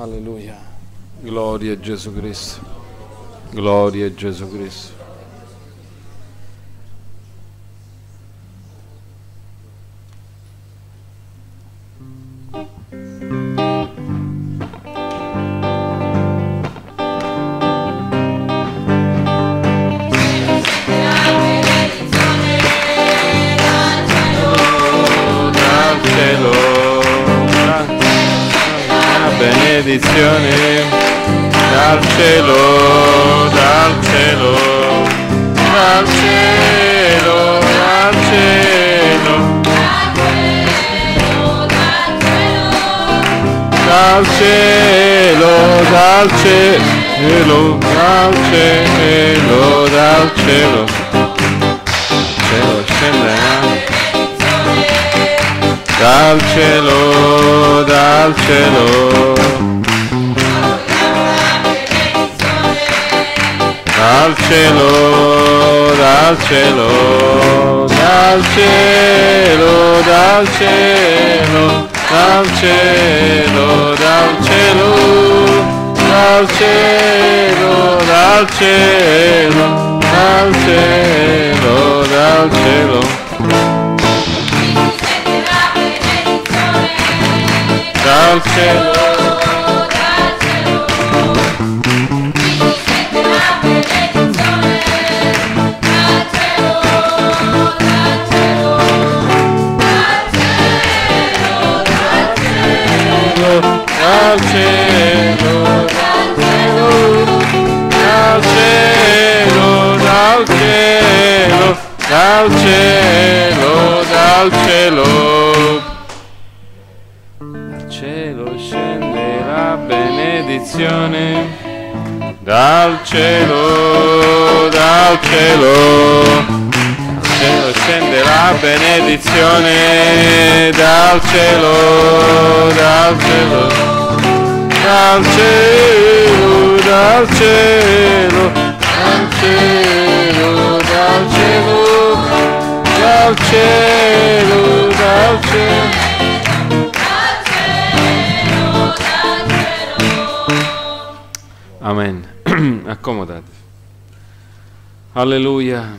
Alleluia. Gloria a Gesù Cristo. Gloria a Gesù Cristo. Cielo, dal cielo, dal cielo, dal cielo, dal cielo, dal cielo, dal cielo, dal cielo. Amen. Accomodatevi. Alleluia.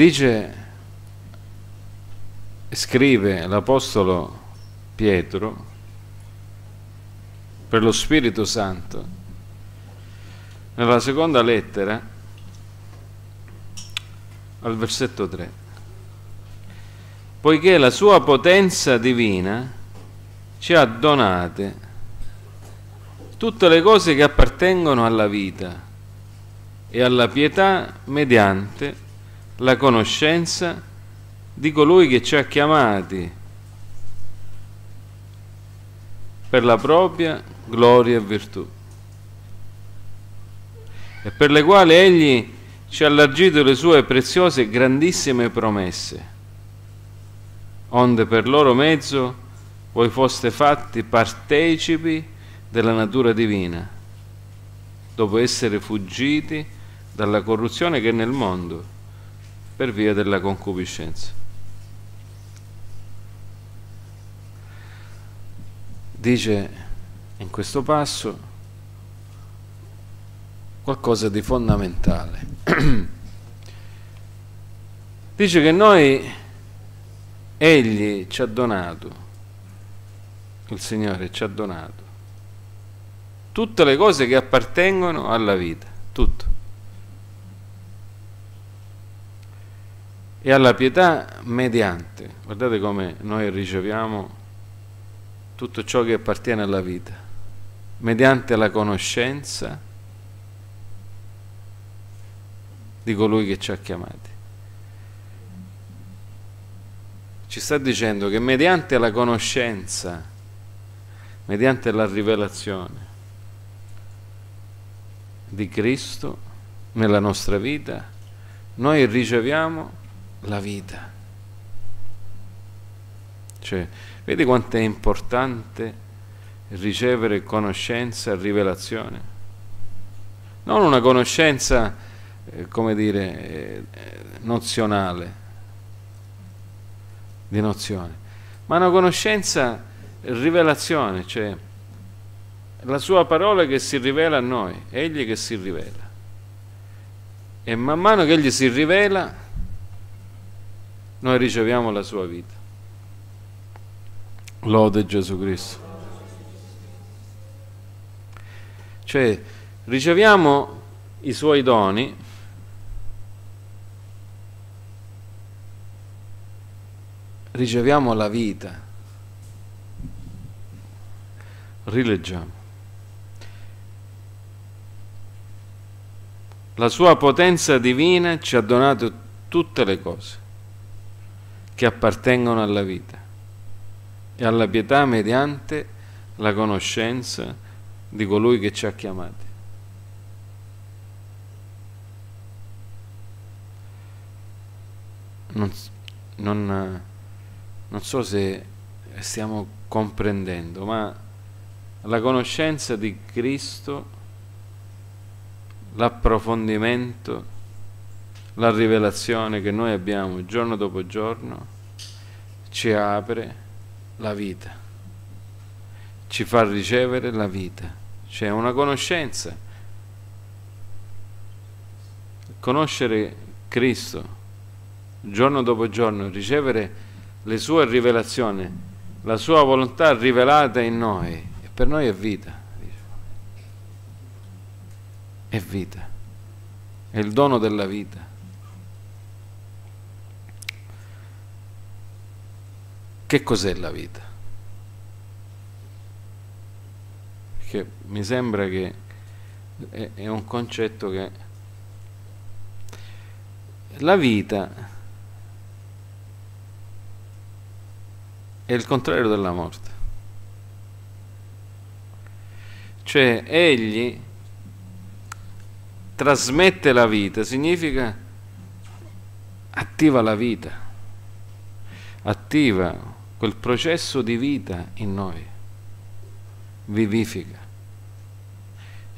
Dice, scrive l'Apostolo Pietro per lo Spirito Santo nella seconda lettera al versetto 3 poiché la sua potenza divina ci ha donate tutte le cose che appartengono alla vita e alla pietà mediante la conoscenza di colui che ci ha chiamati per la propria gloria e virtù e per le quali egli ci ha allargito le sue preziose e grandissime promesse onde per loro mezzo voi foste fatti partecipi della natura divina, dopo essere fuggiti dalla corruzione che è nel mondo per via della concupiscenza. Dice in questo passo qualcosa di fondamentale. Dice che noi Egli ci ha donato, il Signore ci ha donato, tutte le cose che appartengono alla vita, tutto. E alla pietà mediante, guardate come noi riceviamo tutto ciò che appartiene alla vita, mediante la conoscenza di colui che ci ha chiamati. ci sta dicendo che mediante la conoscenza, mediante la rivelazione di Cristo nella nostra vita, noi riceviamo la vita. Cioè, vedi quanto è importante ricevere conoscenza, rivelazione? Non una conoscenza, eh, come dire, eh, nozionale, di nozione, ma una conoscenza, rivelazione, cioè la sua parola che si rivela a noi, egli che si rivela. E man mano che egli si rivela, noi riceviamo la sua vita. Lode Gesù Cristo. Cioè, riceviamo i suoi doni riceviamo la vita rileggiamo la sua potenza divina ci ha donato tutte le cose che appartengono alla vita e alla pietà mediante la conoscenza di colui che ci ha chiamati. Non, non, non so se stiamo comprendendo, ma la conoscenza di Cristo, l'approfondimento, la rivelazione che noi abbiamo giorno dopo giorno ci apre la vita, ci fa ricevere la vita. C'è una conoscenza. Conoscere Cristo giorno dopo giorno, ricevere le sue rivelazioni, la sua volontà rivelata in noi, per noi è vita. È vita, è il dono della vita. Che cos'è la vita? Perché mi sembra che è, un concetto che la vita è il contrario della morte. Cioè egli trasmette la vita, significa attiva la vita, attiva quel processo di vita in noi, vivifica,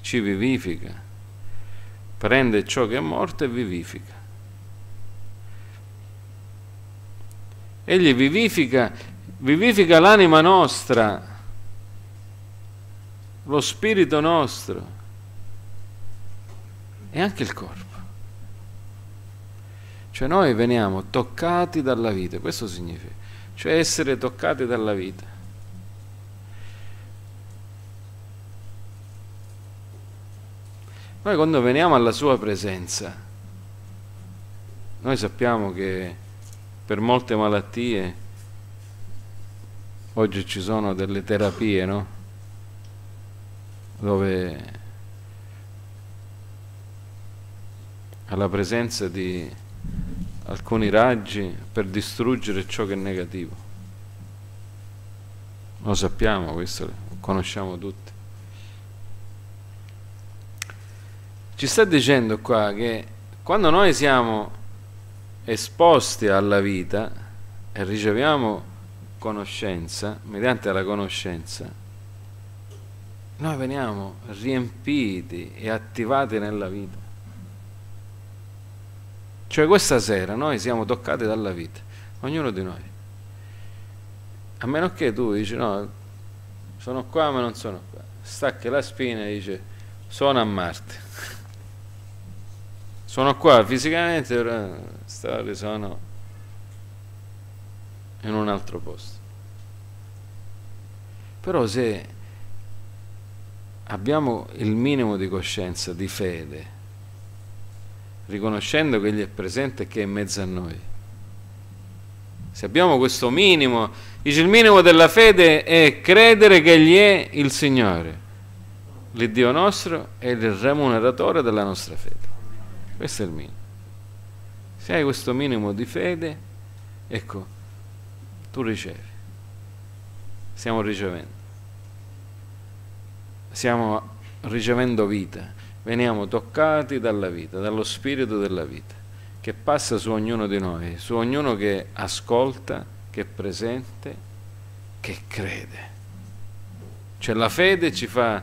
ci vivifica, prende ciò che è morto e vivifica. Egli vivifica vivifica l'anima nostra, lo spirito nostro e anche il corpo. Cioè noi veniamo toccati dalla vita, questo significa, cioè essere toccati dalla vita. Noi quando veniamo alla sua presenza, noi sappiamo che per molte malattie Oggi ci sono delle terapie, no? Dove alla presenza di alcuni raggi per distruggere ciò che è negativo. Lo sappiamo, questo lo conosciamo tutti. Ci sta dicendo qua che quando noi siamo esposti alla vita e riceviamo conoscenza, mediante la conoscenza, noi veniamo riempiti e attivati nella vita. Cioè questa sera noi siamo toccati dalla vita, ognuno di noi. A meno che tu dici no, sono qua ma non sono qua. Stacchi la spina e dice sono a Marte. sono qua fisicamente, però sono in un altro posto. Però se abbiamo il minimo di coscienza, di fede, riconoscendo che Egli è presente e che è in mezzo a noi, se abbiamo questo minimo, dice il minimo della fede è credere che Egli è il Signore, l'Iddio nostro è il remuneratore della nostra fede. Questo è il minimo. Se hai questo minimo di fede, ecco, tu ricevi. Stiamo ricevendo. Stiamo ricevendo vita. Veniamo toccati dalla vita, dallo spirito della vita, che passa su ognuno di noi, su ognuno che ascolta, che è presente, che crede. Cioè la fede ci fa,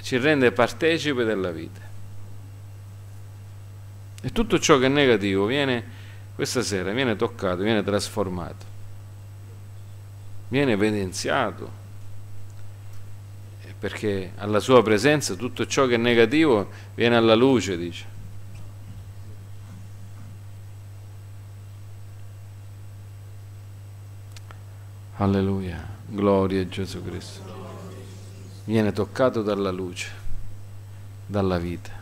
ci rende partecipe della vita. E tutto ciò che è negativo viene questa sera viene toccato, viene trasformato, viene evidenziato, perché alla sua presenza tutto ciò che è negativo viene alla luce, dice. Alleluia, gloria a Gesù Cristo. Viene toccato dalla luce, dalla vita.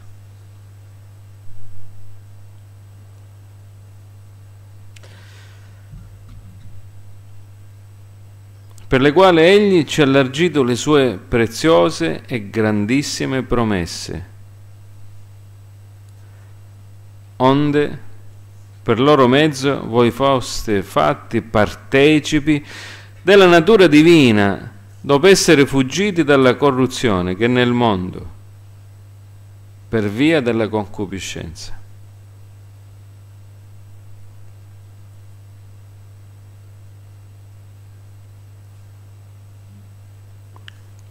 Per le quali egli ci ha allargito le sue preziose e grandissime promesse, onde per loro mezzo voi foste fatti partecipi della natura divina, dopo essere fuggiti dalla corruzione che è nel mondo, per via della concupiscenza.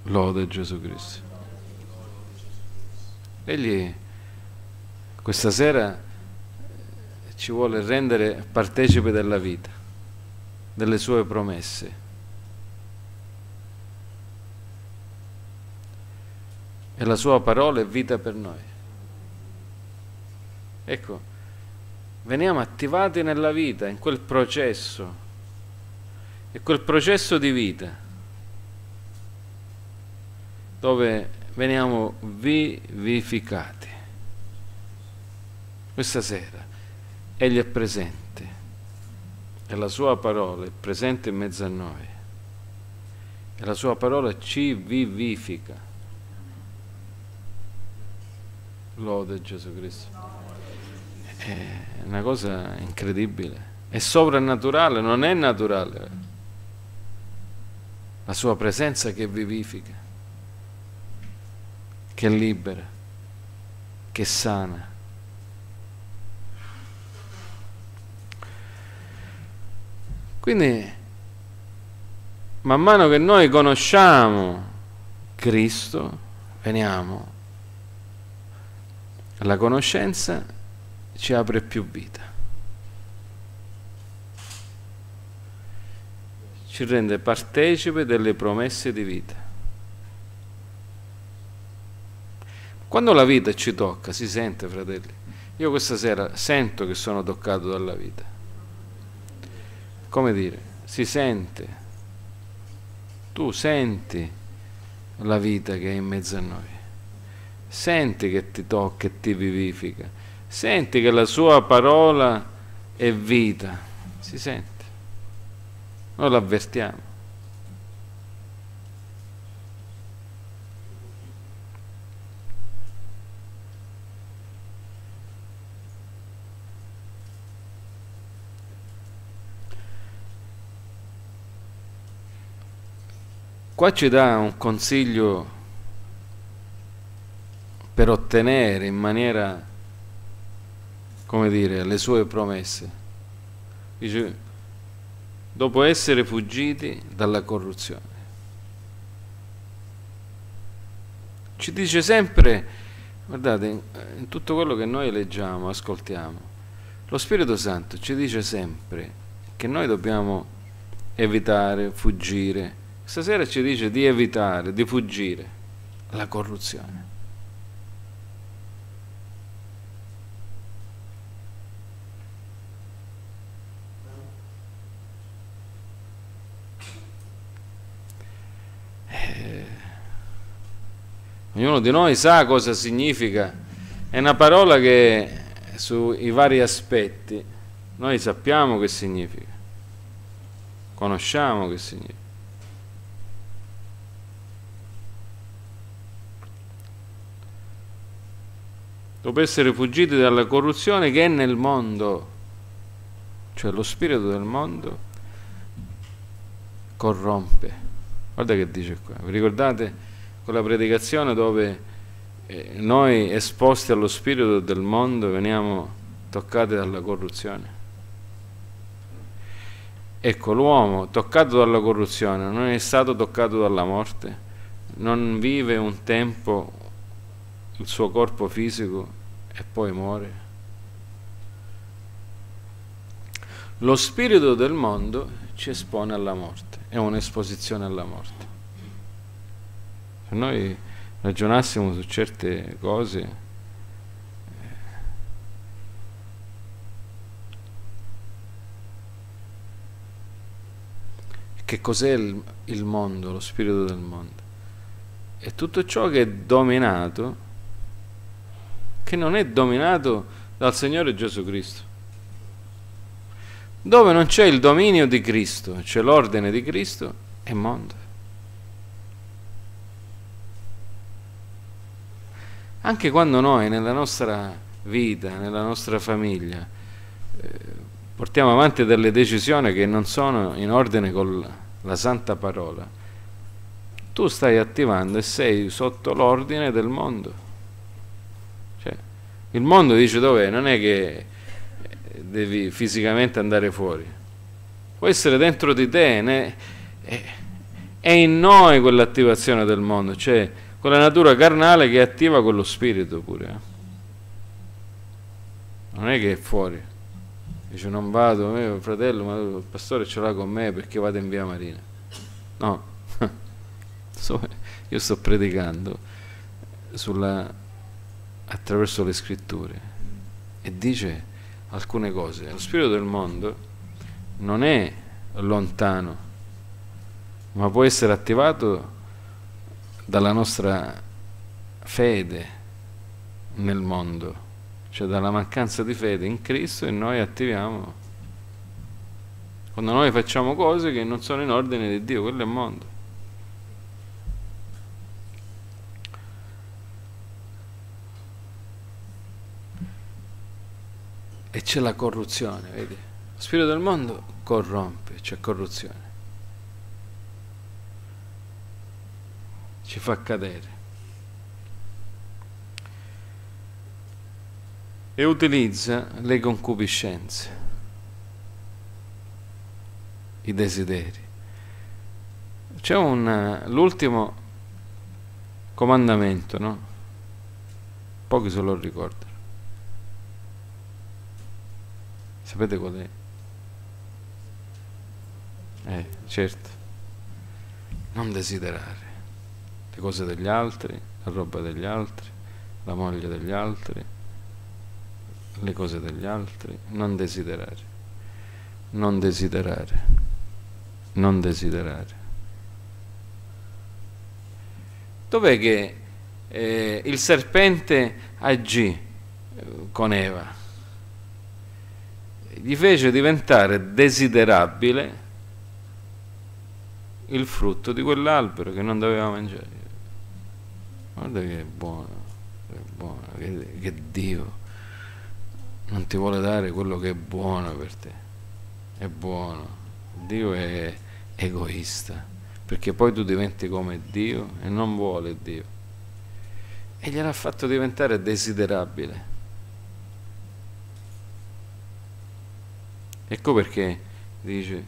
Lode Gesù Cristo. Egli questa sera ci vuole rendere partecipe della vita, delle sue promesse. E la sua parola è vita per noi. Ecco, veniamo attivati nella vita, in quel processo, e quel processo di vita dove veniamo vivificati. Questa sera Egli è presente e la sua parola è presente in mezzo a noi e la sua parola ci vivifica. Lode Gesù Cristo. È una cosa incredibile, è sovrannaturale, non è naturale. La sua presenza che vivifica che libera, che sana. Quindi, man mano che noi conosciamo Cristo, veniamo, la conoscenza ci apre più vita. Ci rende partecipe delle promesse di vita. Quando la vita ci tocca, si sente, fratelli. Io questa sera sento che sono toccato dalla vita. Come dire, si sente. Tu senti la vita che è in mezzo a noi. Senti che ti tocca e ti vivifica. Senti che la sua parola è vita. Si sente. Noi l'avvertiamo. Qua ci dà un consiglio per ottenere in maniera, come dire, le sue promesse. Dice, dopo essere fuggiti dalla corruzione. Ci dice sempre, guardate, in tutto quello che noi leggiamo, ascoltiamo, lo Spirito Santo ci dice sempre che noi dobbiamo evitare, fuggire, Stasera ci dice di evitare, di fuggire la corruzione. Eh, ognuno di noi sa cosa significa. È una parola che sui vari aspetti noi sappiamo che significa, conosciamo che significa. Dopo essere fuggiti dalla corruzione che è nel mondo, cioè lo spirito del mondo corrompe. Guarda che dice qua, vi ricordate quella predicazione dove eh, noi esposti allo spirito del mondo veniamo toccati dalla corruzione? Ecco, l'uomo toccato dalla corruzione non è stato toccato dalla morte, non vive un tempo il suo corpo fisico e poi muore. lo spirito del mondo ci espone alla morte, è un'esposizione alla morte. Se noi ragionassimo su certe cose, eh, che cos'è il, il mondo, lo spirito del mondo? È tutto ciò che è dominato, che non è dominato dal Signore Gesù Cristo. Dove non c'è il dominio di Cristo, c'è l'ordine di Cristo, è mondo. Anche quando noi nella nostra vita, nella nostra famiglia, eh, portiamo avanti delle decisioni che non sono in ordine con la santa parola, tu stai attivando e sei sotto l'ordine del mondo. Il mondo dice dov'è, non è che devi fisicamente andare fuori. Può essere dentro di te, ne, è, è in noi quell'attivazione del mondo, cioè quella natura carnale che attiva quello spirito pure. Eh. Non è che è fuori. Dice non vado, mio fratello, ma il pastore ce l'ha con me perché vado in via Marina. No, io sto predicando sulla, attraverso le scritture e dice alcune cose. Lo spirito del mondo non è lontano, ma può essere attivato dalla nostra fede nel mondo, cioè dalla mancanza di fede in Cristo e noi attiviamo. Quando noi facciamo cose che non sono in ordine di Dio, quello è mondo. E c'è la corruzione, vedi? Lo spirito del mondo corrompe, c'è corruzione. Ci fa cadere. E utilizza le concupiscenze, i desideri. C'è un, l'ultimo comandamento, no? Pochi se lo ricordano Sapete qual è? Eh, certo. Non desiderare le cose degli altri, la roba degli altri, la moglie degli altri, le cose degli altri. Non desiderare. Non desiderare. Non desiderare. Dov'è che eh, il serpente agì eh, con Eva? Gli fece diventare desiderabile il frutto di quell'albero che non doveva mangiare. Guarda che è buono, che, buono, che, che Dio non ti vuole dare quello che è buono per te. È buono. Dio è egoista, perché poi tu diventi come Dio e non vuole Dio. E gliel'ha fatto diventare desiderabile. Ecco perché dice,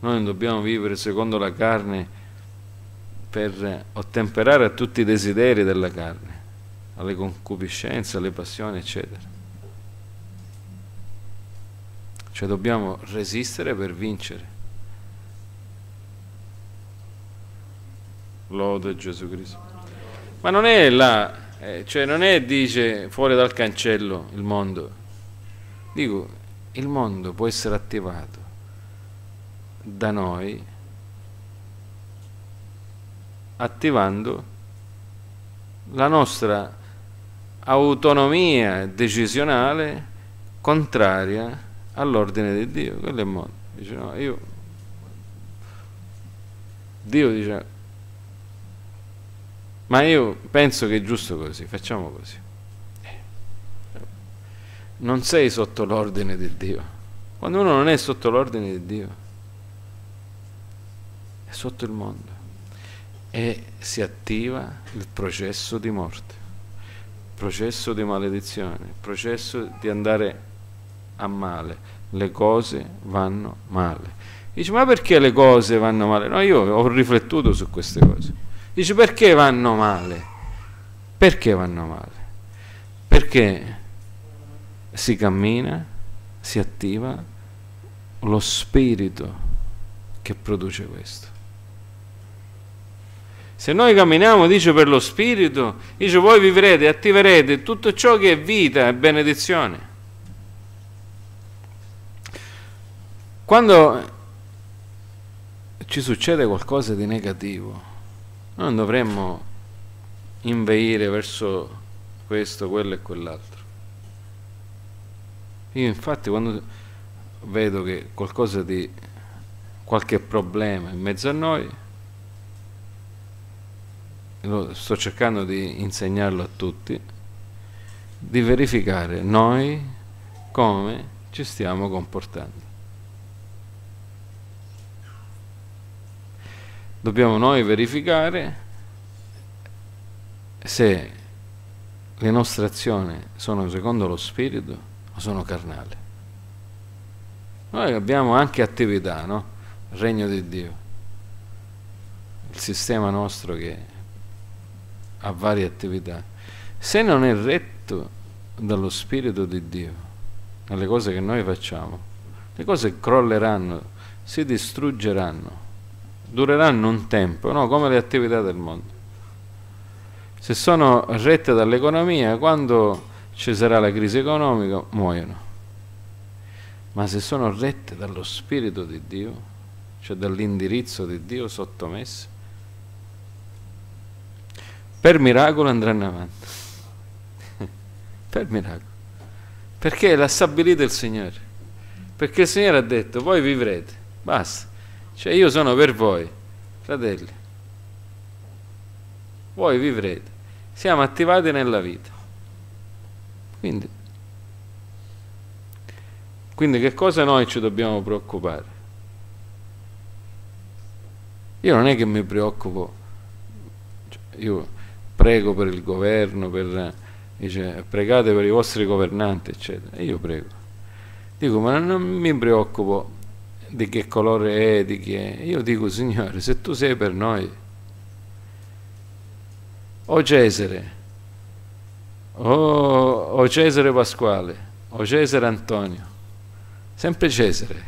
noi non dobbiamo vivere secondo la carne per ottemperare a tutti i desideri della carne, alle concupiscenze, alle passioni, eccetera. Cioè dobbiamo resistere per vincere. Lode Gesù Cristo. Ma non è là, eh, cioè non è, dice, fuori dal cancello il mondo. Dico, il mondo può essere attivato da noi attivando la nostra autonomia decisionale contraria all'ordine di Dio. Quello è il mondo. Dice, no, io, Dio dice, ma io penso che è giusto così, facciamo così non sei sotto l'ordine di Dio. Quando uno non è sotto l'ordine di Dio, è sotto il mondo e si attiva il processo di morte, processo di maledizione, processo di andare a male. Le cose vanno male. Dice, ma perché le cose vanno male? No, io ho riflettuto su queste cose. Dice, perché vanno male? Perché vanno male? Perché si cammina, si attiva lo spirito che produce questo. Se noi camminiamo, dice, per lo Spirito, dice, voi vivrete, attiverete tutto ciò che è vita e benedizione. Quando ci succede qualcosa di negativo, non dovremmo inveire verso questo, quello e quell'altro. Io infatti quando vedo che qualcosa di qualche problema in mezzo a noi, sto cercando di insegnarlo a tutti, di verificare noi come ci stiamo comportando. Dobbiamo noi verificare se le nostre azioni sono secondo lo spirito o sono carnali. Noi abbiamo anche attività, no? Il regno di Dio, il sistema nostro che a varie attività, se non è retto dallo Spirito di Dio, nelle cose che noi facciamo, le cose crolleranno, si distruggeranno, dureranno un tempo, no? come le attività del mondo. Se sono rette dall'economia, quando ci sarà la crisi economica, muoiono. Ma se sono rette dallo Spirito di Dio, cioè dall'indirizzo di Dio sottomesse, per miracolo andranno avanti. per miracolo. Perché l'ha stabilito il Signore. Perché il Signore ha detto, voi vivrete, basta. Cioè io sono per voi, fratelli. Voi vivrete. Siamo attivati nella vita. Quindi, quindi che cosa noi ci dobbiamo preoccupare? Io non è che mi preoccupo, cioè, io prego per il governo, per, dice, pregate per i vostri governanti, eccetera. E io prego. Dico, ma non mi preoccupo di che colore è, di chi è. Io dico, Signore, se tu sei per noi, o Cesare, o, o Cesare Pasquale, o Cesare Antonio, sempre Cesare.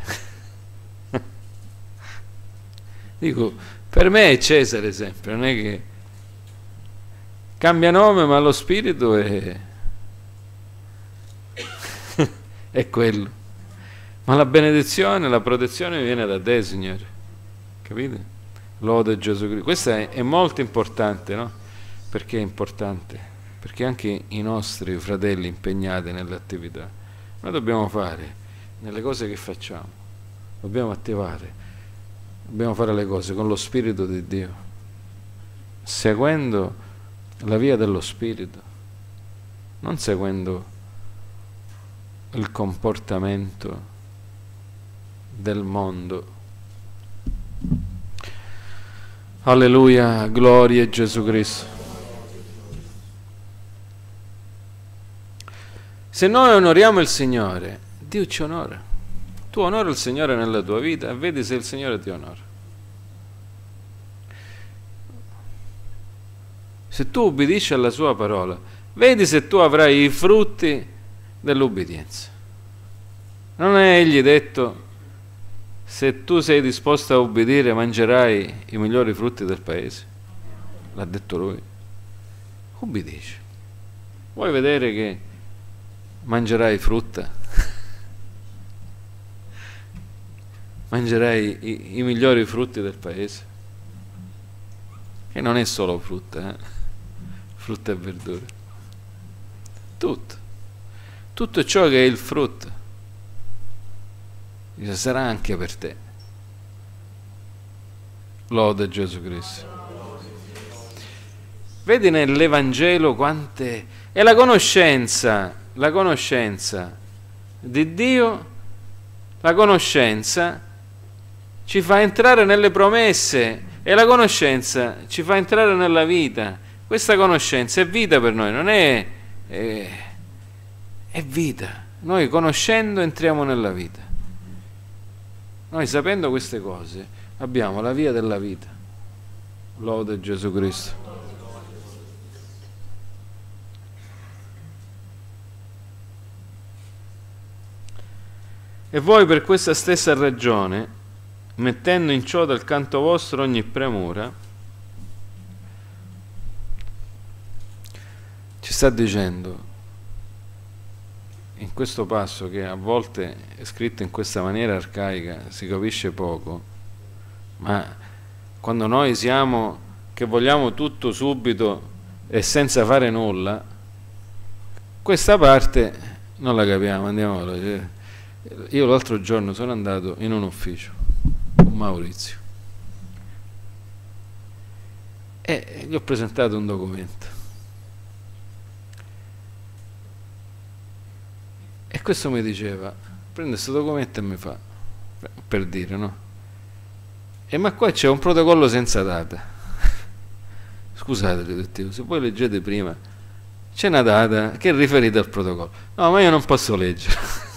dico, per me è Cesare sempre, non è che Cambia nome, ma lo spirito è, è quello. Ma la benedizione, la protezione viene da te, Signore. Capite? Lode Gesù Cristo. Questo è, è molto importante, no? Perché è importante? Perché anche i nostri fratelli impegnati nell'attività, noi dobbiamo fare nelle cose che facciamo, dobbiamo attivare, dobbiamo fare le cose con lo Spirito di Dio, seguendo la via dello spirito, non seguendo il comportamento del mondo. Alleluia, gloria a Gesù Cristo. Se noi onoriamo il Signore, Dio ci onora. Tu onora il Signore nella tua vita e vedi se il Signore ti onora. se tu ubbidisci alla sua parola, vedi se tu avrai i frutti dell'ubbidienza. Non è egli detto, se tu sei disposto a ubbidire mangerai i migliori frutti del paese? L'ha detto lui. Ubbidisci. Vuoi vedere che mangerai frutta? mangerai i, i migliori frutti del paese? Che non è solo frutta, eh? frutta e verdura. Tutto. Tutto ciò che è il frutto sarà anche per te. Lode Gesù Cristo. Vedi nell'Evangelo quante... è la conoscenza, la conoscenza di Dio, la conoscenza ci fa entrare nelle promesse e la conoscenza ci fa entrare nella vita questa conoscenza è vita per noi, non è, è, è vita. Noi conoscendo entriamo nella vita. Noi sapendo queste cose abbiamo la via della vita. Lode Gesù Cristo. E voi per questa stessa ragione, mettendo in ciò dal canto vostro ogni premura, ci sta dicendo in questo passo che a volte è scritto in questa maniera arcaica, si capisce poco, ma quando noi siamo che vogliamo tutto subito e senza fare nulla, questa parte non la capiamo, andiamo cioè, Io l'altro giorno sono andato in un ufficio con Maurizio e gli ho presentato un documento E questo mi diceva, prende questo documento e mi fa, per dire, no? E ma qua c'è un protocollo senza data. Scusate, detective, se voi leggete prima, c'è una data che è riferita al protocollo. No, ma io non posso leggere.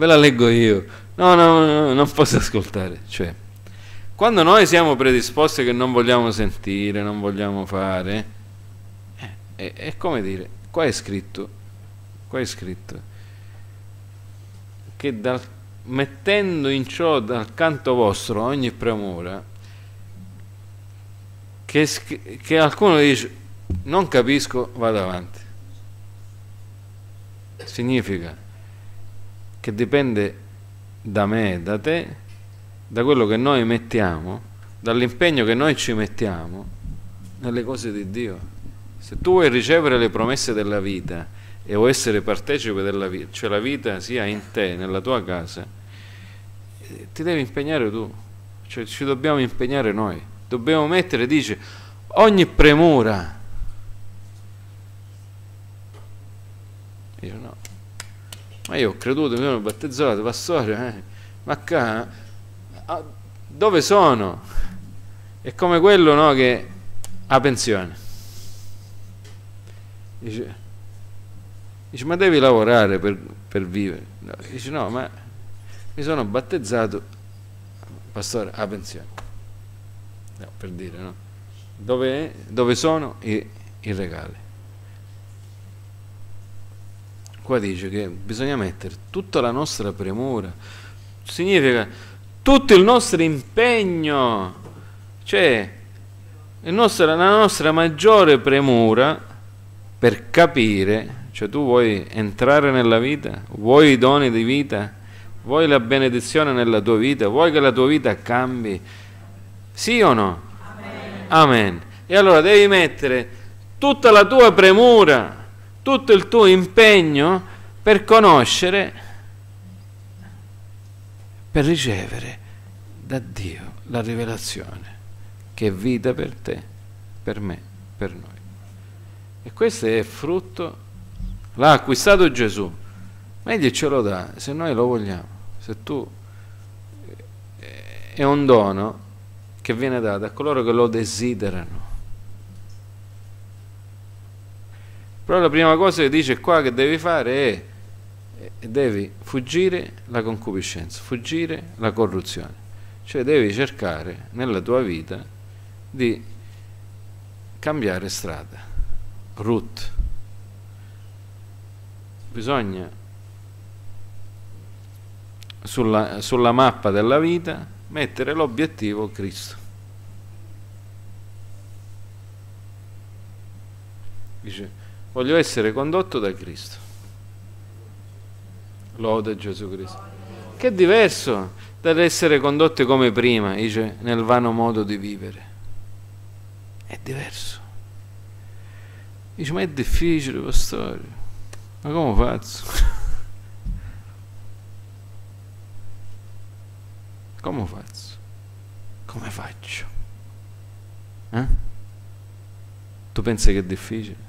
Ve la leggo io. No, no, no, non posso ascoltare. Cioè, quando noi siamo predisposti che non vogliamo sentire, non vogliamo fare, eh, è, è come dire, Qua è scritto, qua è scritto che dal, mettendo in ciò dal canto vostro ogni premura, che, che qualcuno dice non capisco, vado avanti. Significa che dipende da me, da te, da quello che noi mettiamo, dall'impegno che noi ci mettiamo nelle cose di Dio. Se tu vuoi ricevere le promesse della vita e vuoi essere partecipe della vita, cioè la vita sia in te, nella tua casa, eh, ti devi impegnare tu, cioè ci dobbiamo impegnare noi. Dobbiamo mettere, dice, ogni premura. Io no. Ma io ho creduto, mi sono battezzato, pastore, eh, ma qua, ah, dove sono? È come quello no, che ha pensione. Dice, dice ma devi lavorare per, per vivere. No, dice no, ma mi sono battezzato, pastore, a pensione. No, per dire, no? Dove, dove sono i, i regali? Qua dice che bisogna mettere tutta la nostra premura, significa tutto il nostro impegno, cioè nostro, la nostra maggiore premura per capire, cioè tu vuoi entrare nella vita, vuoi i doni di vita, vuoi la benedizione nella tua vita, vuoi che la tua vita cambi, sì o no? Amen. Amen. E allora devi mettere tutta la tua premura, tutto il tuo impegno per conoscere, per ricevere da Dio la rivelazione che è vita per te, per me, per noi. E questo è frutto, l'ha acquistato Gesù, ma egli ce lo dà se noi lo vogliamo. Se tu eh, è un dono che viene dato a coloro che lo desiderano. Però la prima cosa che dice qua che devi fare è devi fuggire la concupiscenza, fuggire la corruzione. Cioè devi cercare nella tua vita di cambiare strada. Ruth. Bisogna sulla, sulla mappa della vita mettere l'obiettivo Cristo. Dice, voglio essere condotto da Cristo. Lode Gesù Cristo. Che è diverso dall'essere condotti come prima, dice, nel vano modo di vivere. È diverso. Dice, ma è difficile, pastore. Ma come faccio? come faccio? Come faccio? Eh? Tu pensi che è difficile?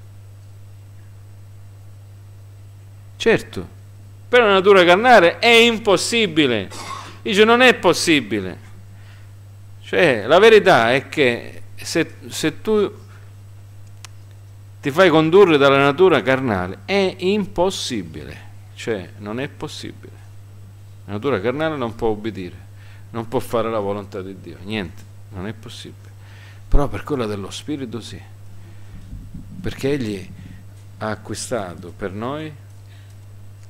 Certo, per la natura carnale è impossibile. Dice, non è possibile. Cioè, la verità è che se, se tu ti fai condurre dalla natura carnale, è impossibile, cioè non è possibile. La natura carnale non può obbedire, non può fare la volontà di Dio, niente, non è possibile. Però per quella dello Spirito sì, perché Egli ha acquistato per noi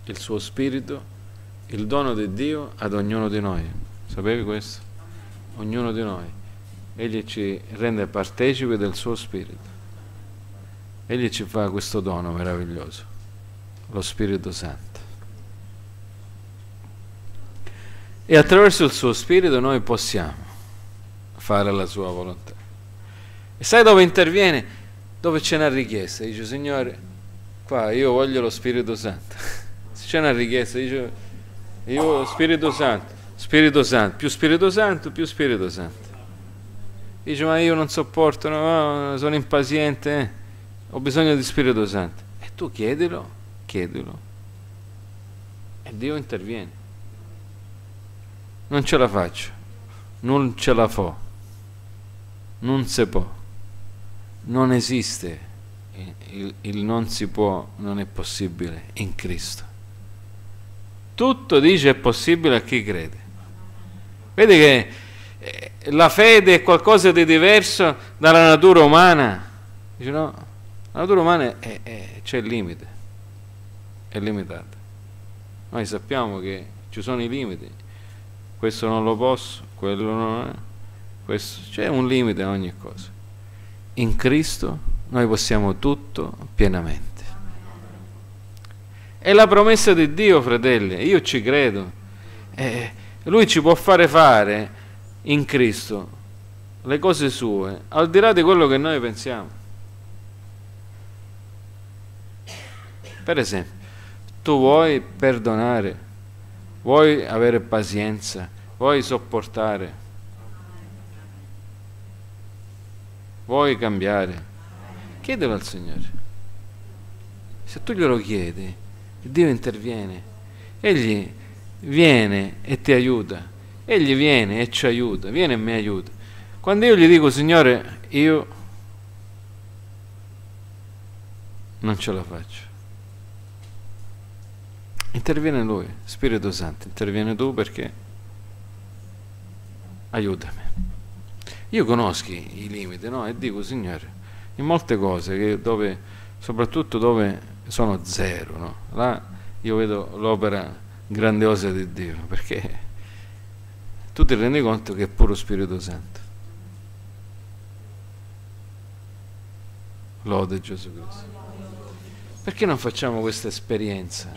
il suo spirito, il dono di Dio ad ognuno di noi. Sapevi questo? Ognuno di noi. Egli ci rende partecipi del suo spirito. Egli ci fa questo dono meraviglioso, lo Spirito Santo. E attraverso il suo Spirito noi possiamo fare la sua volontà. E sai dove interviene? Dove c'è una richiesta. Dice, Signore, qua io voglio lo Spirito Santo. Se c'è una richiesta, dice, io Spirito Santo, Spirito Santo, più Spirito Santo, più Spirito Santo. Dice, ma io non sopporto, no, sono impaziente, eh. ho bisogno di Spirito Santo. E tu chiedilo, chiedilo. E Dio interviene. Non ce la faccio, non ce la fo, non si può, non esiste. Il, il non si può, non è possibile in Cristo. Tutto dice è possibile a chi crede. Vedi che eh, la fede è qualcosa di diverso dalla natura umana. Dice no, la natura umana è, è, c'è il limite, è limitata. Noi sappiamo che ci sono i limiti, questo non lo posso, quello non è, questo, c'è un limite a ogni cosa. In Cristo noi possiamo tutto pienamente. È la promessa di Dio, fratelli, io ci credo. Eh, lui ci può fare fare in Cristo le cose sue, al di là di quello che noi pensiamo. Per esempio, tu vuoi perdonare, vuoi avere pazienza, vuoi sopportare, vuoi cambiare, chiedelo al Signore. Se tu glielo chiedi, Dio interviene, Egli viene e ti aiuta. Egli viene e ci aiuta, viene e mi aiuta. Quando io gli dico, Signore, io non ce la faccio. Interviene Lui, Spirito Santo, interviene tu perché aiutami. Io conosco i limiti, no? E dico, Signore, in molte cose, dove, soprattutto dove sono zero, no? Là io vedo l'opera grandiosa di Dio, perché tu ti rendi conto che è puro Spirito Santo. Lode Gesù Cristo. Perché non facciamo questa esperienza?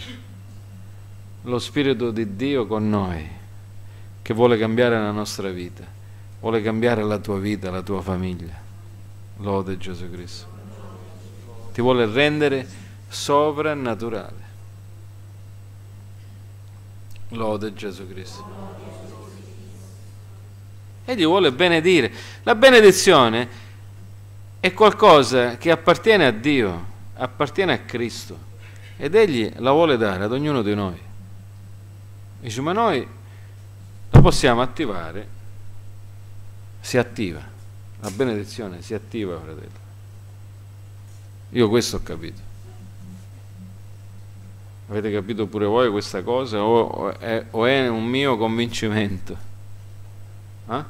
Lo Spirito di Dio con noi, che vuole cambiare la nostra vita, vuole cambiare la tua vita, la tua famiglia. Lode Gesù Cristo. Ti vuole rendere sovrannaturale. Lode Gesù Cristo. Egli vuole benedire. La benedizione è qualcosa che appartiene a Dio, appartiene a Cristo ed Egli la vuole dare ad ognuno di noi. Dice, ma noi la possiamo attivare, si attiva, la benedizione si attiva, fratello. Io questo ho capito. Avete capito pure voi questa cosa o è, o è un mio convincimento? Eh?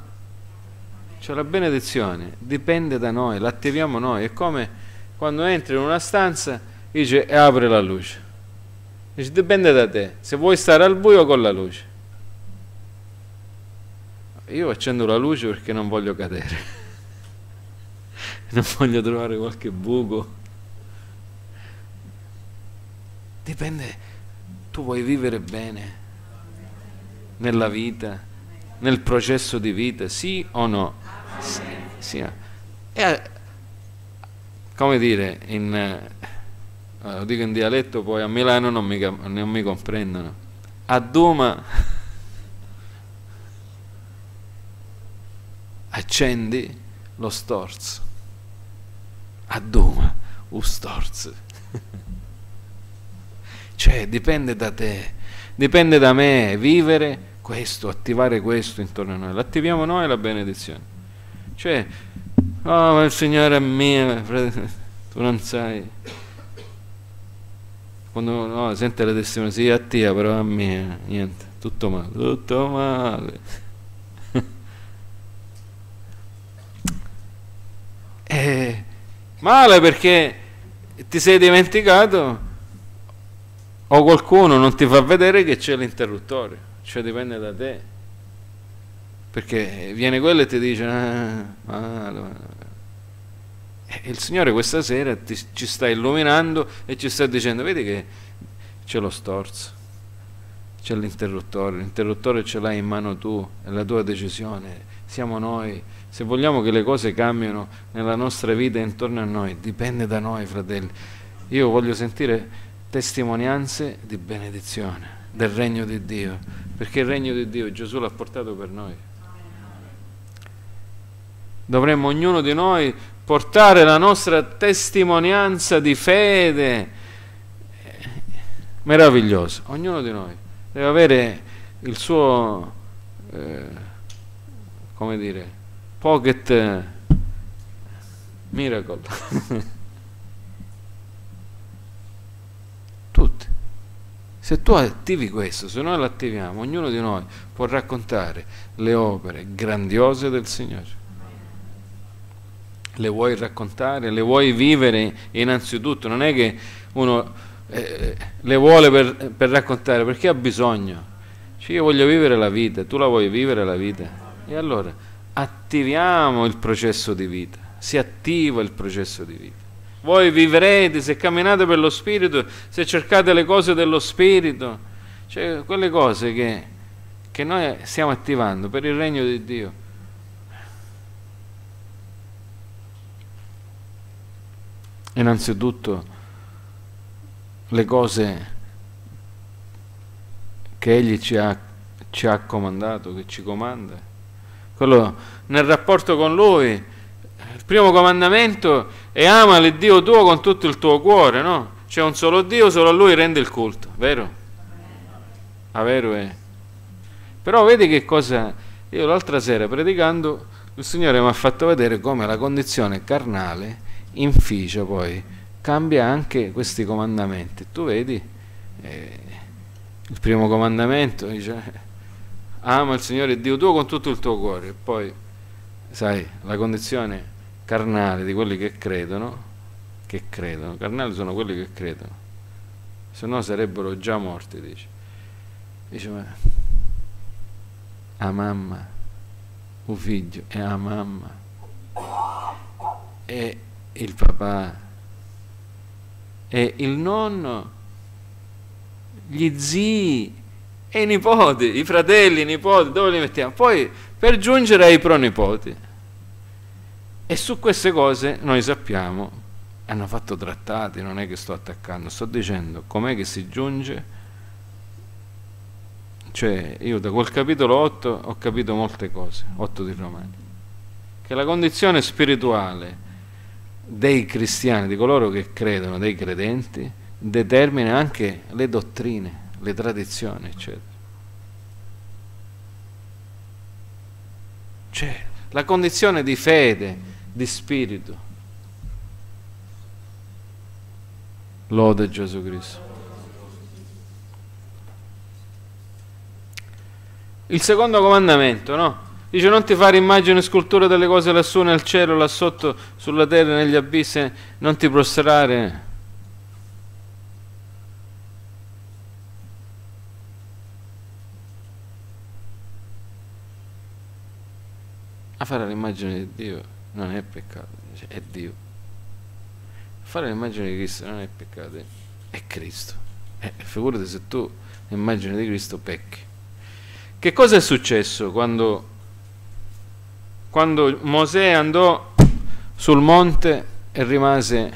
Cioè la benedizione dipende da noi, l'attiviamo noi. È come quando entri in una stanza dice e apre la luce. Dice dipende da te, se vuoi stare al buio o con la luce. Io accendo la luce perché non voglio cadere, non voglio trovare qualche buco. Dipende, tu vuoi vivere bene nella vita nel processo di vita, sì o no? Sì. sì. E, come dire, in, eh, lo dico in dialetto, poi a Milano non mi, non mi comprendono. A Duma accendi lo storzo. A Duma, un storzo. cioè, dipende da te, dipende da me vivere questo, attivare questo intorno a noi. L'attiviamo noi la benedizione. Cioè, oh, ma il Signore è mio, tu non sai. Quando no, sente la testimone, sì, a te, però a me, niente, tutto male, tutto male. eh, male perché ti sei dimenticato o qualcuno non ti fa vedere che c'è l'interruttore, cioè dipende da te. Perché viene quello e ti dice, ah, ah, il Signore questa sera ti, ci sta illuminando e ci sta dicendo, vedi che c'è lo storzo, c'è l'interruttore, l'interruttore ce l'hai in mano tu, è la tua decisione, siamo noi. Se vogliamo che le cose cambiano nella nostra vita intorno a noi, dipende da noi, fratelli. Io voglio sentire testimonianze di benedizione del regno di Dio, perché il regno di Dio Gesù l'ha portato per noi. Dovremmo ognuno di noi portare la nostra testimonianza di fede. Meraviglioso, ognuno di noi deve avere il suo, eh, come dire, pocket miracle. Tutti. Se tu attivi questo, se noi lo attiviamo, ognuno di noi può raccontare le opere grandiose del Signore le vuoi raccontare, le vuoi vivere innanzitutto, non è che uno eh, le vuole per, per, raccontare perché ha bisogno. Cioè io voglio vivere la vita, tu la vuoi vivere la vita. E allora attiviamo il processo di vita, si attiva il processo di vita. Voi vivrete se camminate per lo Spirito, se cercate le cose dello Spirito, cioè quelle cose che, che noi stiamo attivando per il regno di Dio innanzitutto le cose che Egli ci ha, ci ha comandato, che ci comanda. Quello nel rapporto con Lui, il primo comandamento è ama l'Iddio tuo con tutto il tuo cuore, no? C'è un solo Dio, solo a Lui rende il culto, vero? Ah, vero è. Però vedi che cosa... Io l'altra sera predicando, il Signore mi ha fatto vedere come la condizione carnale inficia poi, cambia anche questi comandamenti. Tu vedi, eh, il primo comandamento dice ama il Signore Dio tuo con tutto il tuo cuore, e poi, sai, la condizione carnale di quelli che credono, che credono, carnali sono quelli che credono, se no sarebbero già morti, dice. Dice, ma a mamma, un figlio, e a mamma. E il papà e il nonno, gli zii e i nipoti, i fratelli, i nipoti, dove li mettiamo? Poi per giungere ai pronipoti. E su queste cose noi sappiamo, hanno fatto trattati, non è che sto attaccando, sto dicendo com'è che si giunge. Cioè, io da quel capitolo 8 ho capito molte cose, 8 di Romani, che la condizione spirituale dei cristiani, di coloro che credono, dei credenti, determina anche le dottrine, le tradizioni, eccetera. Cioè, la condizione di fede, di spirito. Lode Gesù Cristo. Il secondo comandamento, no? Dice non ti fare immagine e sculture delle cose lassù nel cielo, là sotto, sulla terra, negli abissi, non ti prostrare. A fare l'immagine di Dio non è peccato, è Dio. Fare l'immagine di Cristo non è peccato, è Cristo. Eh, figurati se tu l'immagine di Cristo pecchi. Che cosa è successo quando quando Mosè andò sul monte e rimase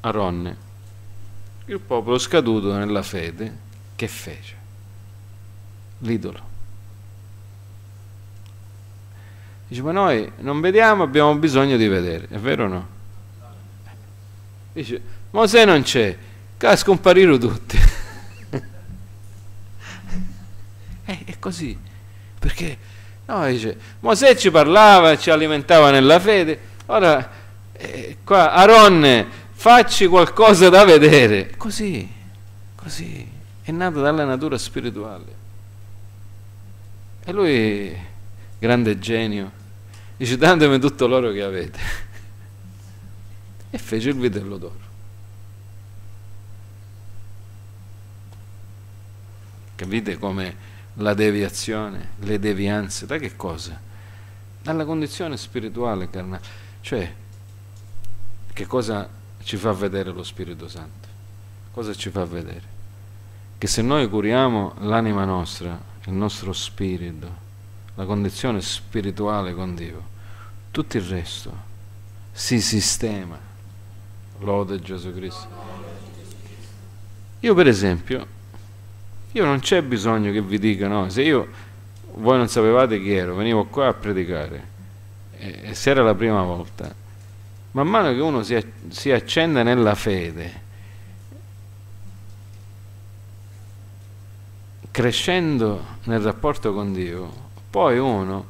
a Ronne. Il popolo scaduto nella fede, che fece? L'idolo. Dice, ma noi non vediamo, abbiamo bisogno di vedere, è vero o no? Dice, Mosè non c'è, scomparirono tutti. eh, è così. Perché no, dice, Mosè ci parlava, ci alimentava nella fede, ora eh, qua Aronne facci qualcosa da vedere. Così, così, è nato dalla natura spirituale. E lui, grande genio, dice datemi tutto l'oro che avete e fece il vitello d'oro capite come la deviazione le devianze da che cosa? dalla condizione spirituale carnale cioè che cosa ci fa vedere lo Spirito Santo cosa ci fa vedere? che se noi curiamo l'anima nostra il nostro spirito la condizione spirituale con Dio, tutto il resto si sistema. Lode Gesù Cristo. Io per esempio, io non c'è bisogno che vi dica, no, se io, voi non sapevate chi ero, venivo qua a predicare, e, e se era la prima volta, man mano che uno si, si accende nella fede, crescendo nel rapporto con Dio, poi uno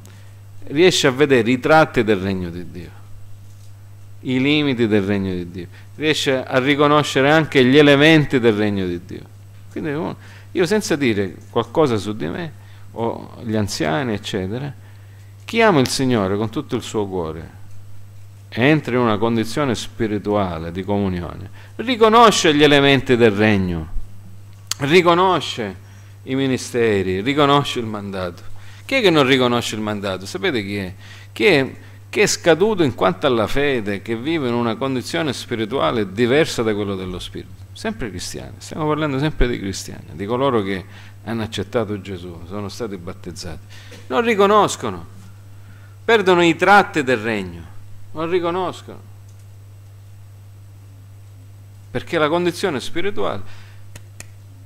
riesce a vedere i tratti del regno di Dio, i limiti del regno di Dio, riesce a riconoscere anche gli elementi del regno di Dio. Quindi uno, io senza dire qualcosa su di me, o gli anziani, eccetera, chi ama il Signore con tutto il suo cuore, entra in una condizione spirituale di comunione, riconosce gli elementi del regno, riconosce i ministeri, riconosce il mandato. Chi è che non riconosce il mandato? Sapete chi è? Chi è, chi è scaduto in quanto alla fede, che vive in una condizione spirituale diversa da quello dello spirito. Sempre cristiani, stiamo parlando sempre di cristiani, di coloro che hanno accettato Gesù, sono stati battezzati. Non riconoscono, perdono i tratti del regno, non riconoscono. Perché la condizione spirituale...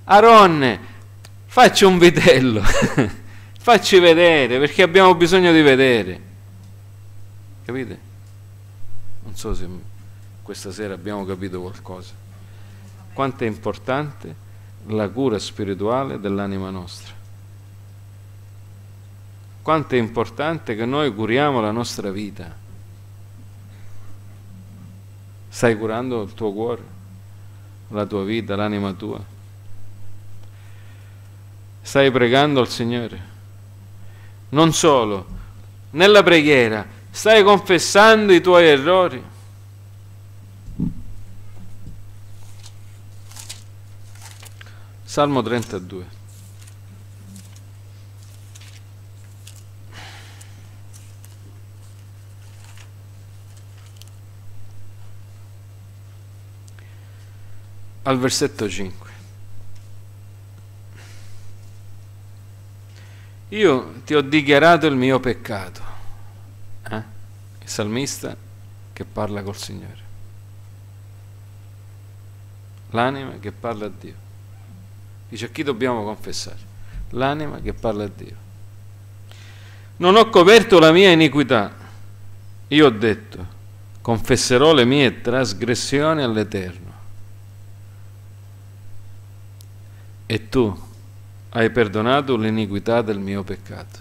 Aronne, facci un vitello, facci vedere, perché abbiamo bisogno di vedere. Capite? Non so se questa sera abbiamo capito qualcosa. Quanto è importante la cura spirituale dell'anima nostra. Quanto è importante che noi curiamo la nostra vita. Stai curando il tuo cuore, la tua vita, l'anima tua. Stai pregando al Signore. Non solo, nella preghiera stai confessando i tuoi errori. Salmo 32. Al versetto 5. Io ti ho dichiarato il mio peccato. Eh? Il salmista che parla col Signore. L'anima che parla a Dio. Dice a chi dobbiamo confessare? L'anima che parla a Dio. Non ho coperto la mia iniquità. Io ho detto, confesserò le mie trasgressioni all'Eterno. E tu, hai perdonato l'iniquità del mio peccato.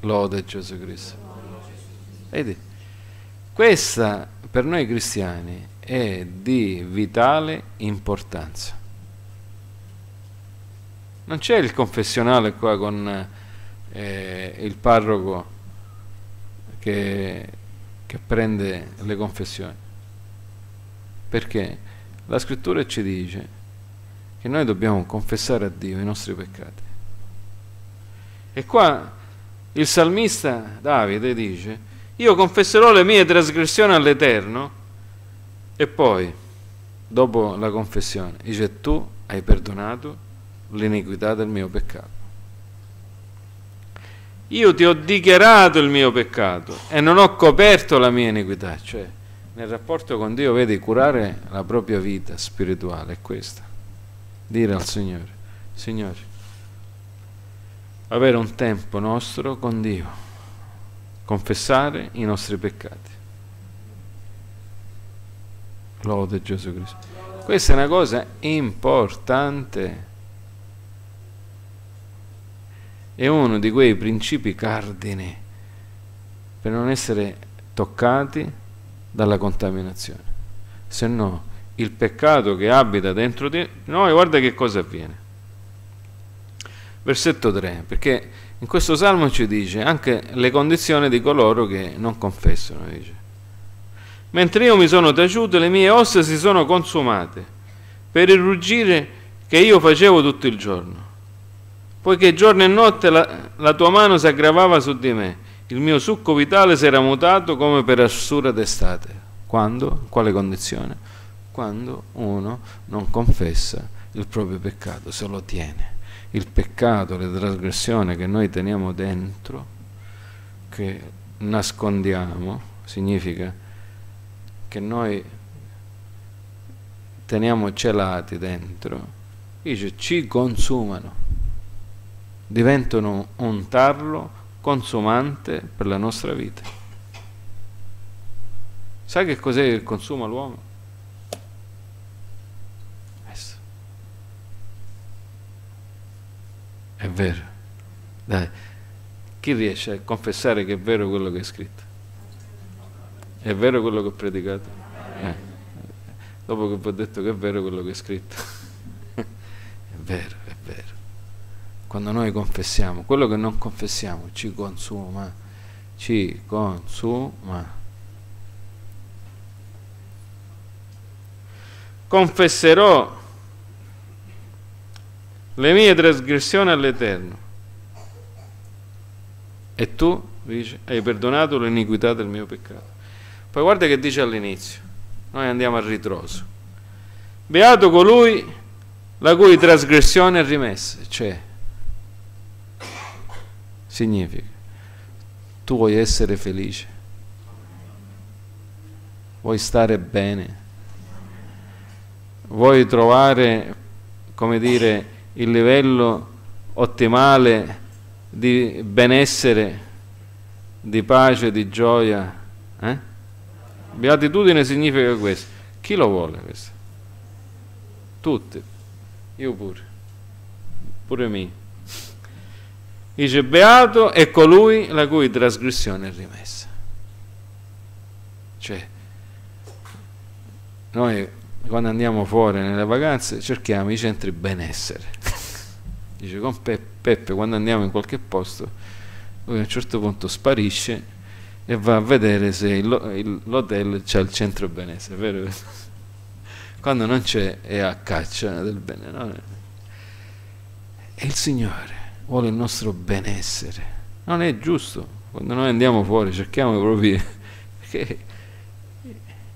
Lode Gesù Cristo. Vedi? Questa per noi cristiani è di vitale importanza. Non c'è il confessionale qua con eh, il parroco che, che prende le confessioni. Perché la scrittura ci dice che noi dobbiamo confessare a Dio i nostri peccati. E qua il salmista Davide dice, io confesserò le mie trasgressioni all'Eterno e poi, dopo la confessione, dice, tu hai perdonato l'iniquità del mio peccato. Io ti ho dichiarato il mio peccato e non ho coperto la mia iniquità, cioè nel rapporto con Dio, vedi, curare la propria vita spirituale è questa dire al Signore, Signore, avere un tempo nostro con Dio, confessare i nostri peccati. Lode Gesù Cristo. Questa è una cosa importante. È uno di quei principi cardini per non essere toccati dalla contaminazione. Se no, il peccato che abita dentro di noi, guarda che cosa avviene. Versetto 3, perché in questo salmo ci dice anche le condizioni di coloro che non confessano. Dice. Mentre io mi sono taciuto, le mie ossa si sono consumate per il ruggire che io facevo tutto il giorno. poiché giorno e notte la, la tua mano si aggravava su di me, il mio succo vitale si era mutato come per assura d'estate. Quando? In quale condizione? Quando uno non confessa il proprio peccato, se lo tiene. Il peccato, la trasgressione che noi teniamo dentro, che nascondiamo, significa che noi teniamo celati dentro, dice ci consumano, diventano un tarlo consumante per la nostra vita. Sai che cos'è che consuma l'uomo? Questo. È vero. Dai, chi riesce a confessare che è vero quello che è scritto? È vero quello che ho predicato? Eh. Dopo che vi ho detto che è vero quello che è scritto. è vero, è vero quando noi confessiamo, quello che non confessiamo ci consuma, ci consuma. Confesserò le mie trasgressioni all'Eterno e tu, dice, hai perdonato l'iniquità del mio peccato. Poi guarda che dice all'inizio, noi andiamo a ritroso. Beato colui la cui trasgressione è rimessa, cioè significa? Tu vuoi essere felice, vuoi stare bene, vuoi trovare, come dire, il livello ottimale di benessere, di pace, di gioia. Eh? Beatitudine significa questo. Chi lo vuole questo? Tutti. Io pure. Pure me. Dice, beato è colui la cui trasgressione è rimessa. Cioè, noi quando andiamo fuori nelle vacanze cerchiamo i centri benessere. Dice, con Peppe, Peppe quando andiamo in qualche posto, lui a un certo punto sparisce e va a vedere se l'hotel c'è il centro benessere, vero? Quando non c'è è a caccia del bene. No? È il Signore vuole il nostro benessere. Non è giusto. Quando noi andiamo fuori cerchiamo proprio perché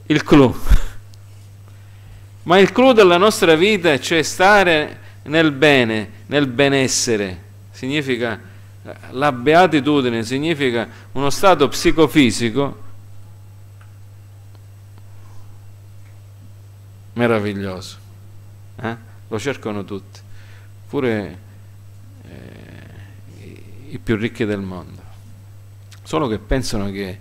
il clou. Ma il clou della nostra vita, cioè stare nel bene, nel benessere, significa la beatitudine, significa uno stato psicofisico meraviglioso. Eh? Lo cercano tutti. Pure i più ricchi del mondo. Solo che pensano che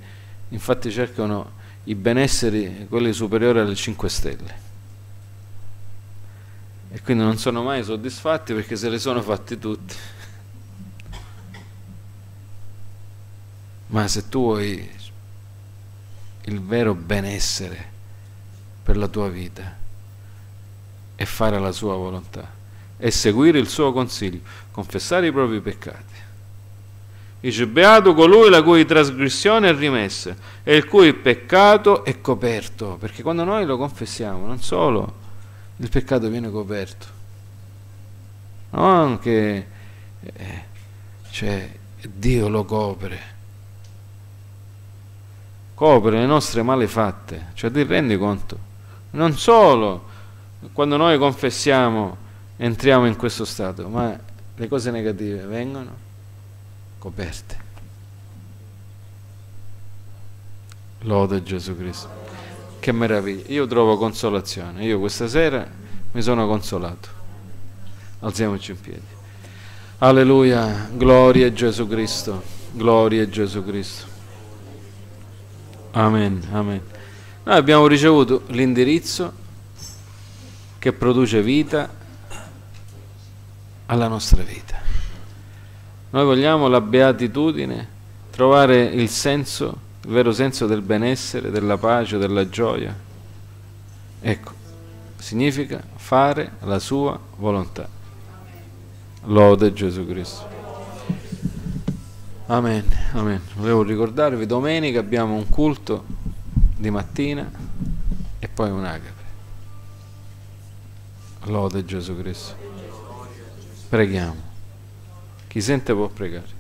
infatti cercano i benesseri, quelli superiori alle 5 stelle. E quindi non sono mai soddisfatti perché se li sono fatti tutti. Ma se tu vuoi il vero benessere per la tua vita e fare la sua volontà e seguire il suo consiglio, confessare i propri peccati Dice, beato colui la cui trasgressione è rimessa e il cui peccato è coperto. Perché quando noi lo confessiamo, non solo il peccato viene coperto, ma anche eh, cioè, Dio lo copre. Copre le nostre malefatte. Cioè ti rendi conto? Non solo quando noi confessiamo entriamo in questo stato, ma le cose negative vengono coperte. Lode Gesù Cristo. Che meraviglia. Io trovo consolazione. Io questa sera mi sono consolato. Alziamoci in piedi. Alleluia. Gloria a Gesù Cristo. Gloria a Gesù Cristo. Amen. Amen. Noi abbiamo ricevuto l'indirizzo che produce vita alla nostra vita. Noi vogliamo la beatitudine, trovare il senso, il vero senso del benessere, della pace, della gioia. Ecco, significa fare la sua volontà. Lode Gesù Cristo. Amen, amen. Volevo ricordarvi, domenica abbiamo un culto di mattina e poi un'agape. Lode Gesù Cristo. Preghiamo. Chi sente può pregare.